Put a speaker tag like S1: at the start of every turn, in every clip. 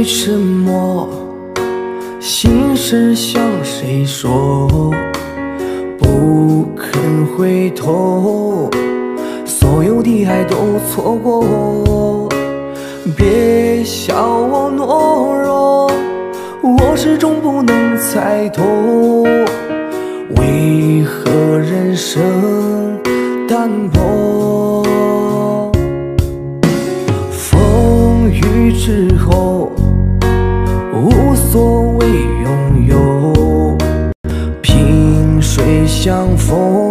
S1: 夜已沉默，心事向谁说？不肯回头，所有的爱都错过。别笑我懦弱，我始终不能猜透，为何人生相逢，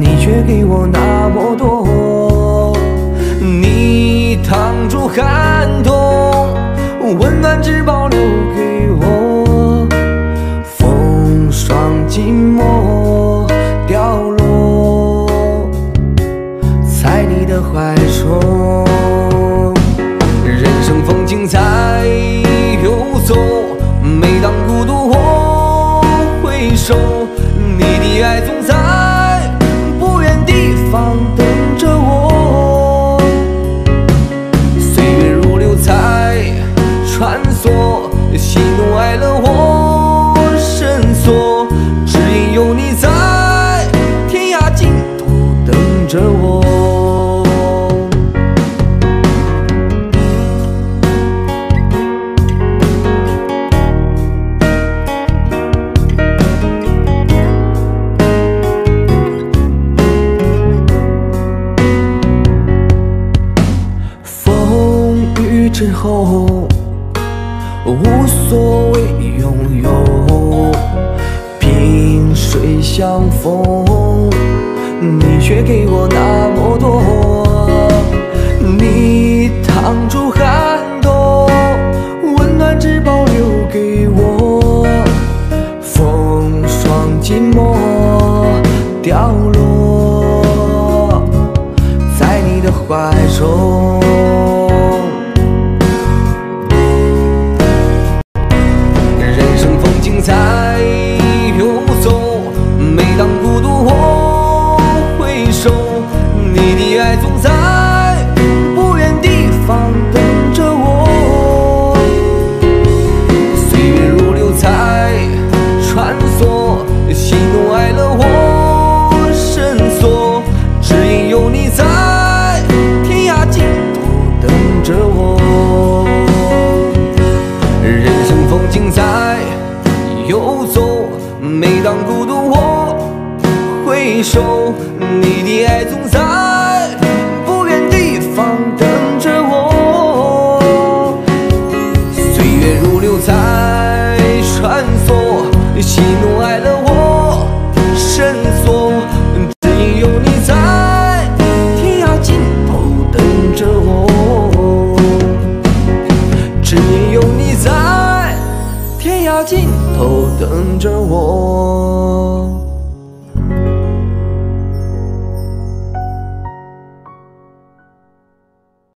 S1: 你却给我那么多。你挡住寒冬，温暖只保留给我，风霜寂寞掉落在你的怀中。人生风景在游走，每当孤独我回首，的爱总在之后，无所谓拥有，萍水相逢，你却给我那么多。你挡住寒冬，温暖只保留给我，风霜寂寞掉落在你的怀中。你的爱总在不远地方等着我。岁月如流在穿梭，喜怒哀乐我深锁，只因有你在天涯尽头等着我。人生风景在游走，每当孤独我回首，你的爱总在不远地方等着我。岁月如流在穿梭，喜怒哀乐我深锁，只因有你在天涯尽头等着我。只因有你在天涯尽头等着我。